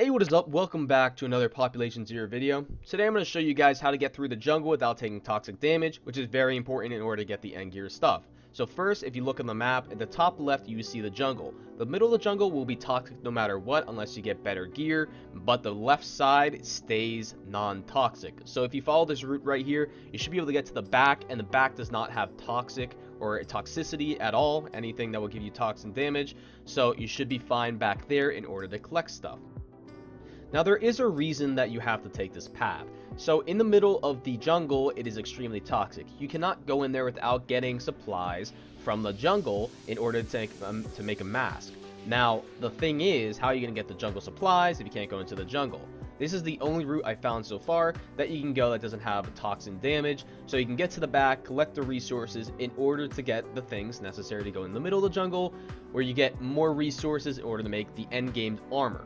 Hey what is up, welcome back to another Population Zero video. Today I'm going to show you guys how to get through the jungle without taking toxic damage, which is very important in order to get the end gear stuff. So first, if you look on the map, at the top left you see the jungle. The middle of the jungle will be toxic no matter what unless you get better gear, but the left side stays non-toxic. So if you follow this route right here, you should be able to get to the back, and the back does not have toxic or toxicity at all, anything that will give you toxin damage, so you should be fine back there in order to collect stuff. Now there is a reason that you have to take this path. So in the middle of the jungle, it is extremely toxic. You cannot go in there without getting supplies from the jungle in order to, take, um, to make a mask. Now, the thing is, how are you going to get the jungle supplies if you can't go into the jungle? This is the only route I found so far that you can go that doesn't have toxin damage, so you can get to the back, collect the resources in order to get the things necessary to go in the middle of the jungle, where you get more resources in order to make the end game armor.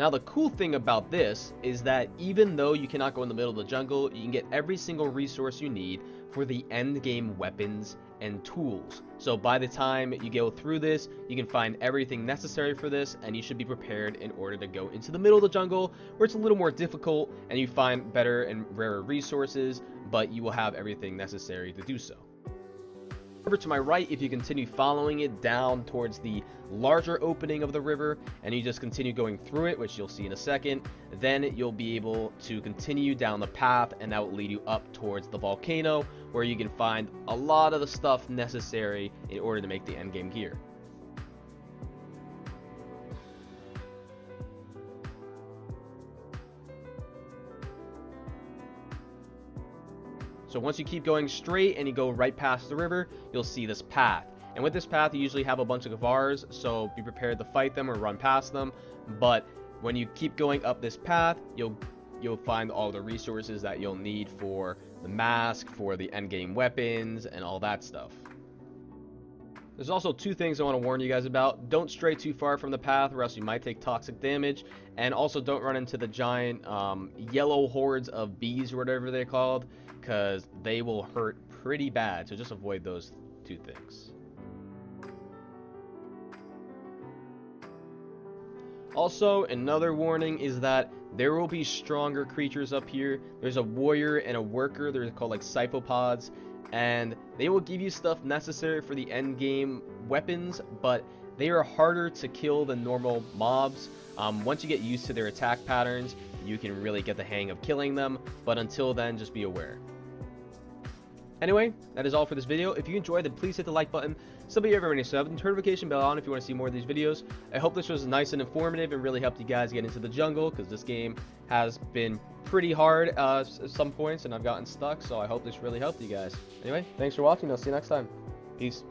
Now the cool thing about this is that even though you cannot go in the middle of the jungle, you can get every single resource you need for the end game weapons and tools. So by the time you go through this, you can find everything necessary for this and you should be prepared in order to go into the middle of the jungle where it's a little more difficult and you find better and rarer resources, but you will have everything necessary to do so. Over to my right, if you continue following it down towards the larger opening of the river, and you just continue going through it, which you'll see in a second, then you'll be able to continue down the path, and that will lead you up towards the volcano, where you can find a lot of the stuff necessary in order to make the endgame gear. So once you keep going straight and you go right past the river, you'll see this path. And with this path, you usually have a bunch of Gavars, so be prepared to fight them or run past them. But when you keep going up this path, you'll you'll find all the resources that you'll need for the mask, for the endgame weapons, and all that stuff. There's also two things I want to warn you guys about. Don't stray too far from the path or else you might take toxic damage. And also don't run into the giant um, yellow hordes of bees or whatever they're called because they will hurt pretty bad. So just avoid those two things. Also, another warning is that there will be stronger creatures up here. There's a warrior and a worker. They're called like Scyphopods and they will give you stuff necessary for the end game weapons, but they are harder to kill than normal mobs. Um, once you get used to their attack patterns, you can really get the hang of killing them, but until then, just be aware. Anyway, that is all for this video. If you enjoyed, then please hit the like button, sub if you ever sub, and turn the notification bell on if you want to see more of these videos. I hope this was nice and informative and really helped you guys get into the jungle, because this game has been pretty hard uh, at some points, and I've gotten stuck, so I hope this really helped you guys. Anyway, thanks for watching. I'll see you next time. Peace.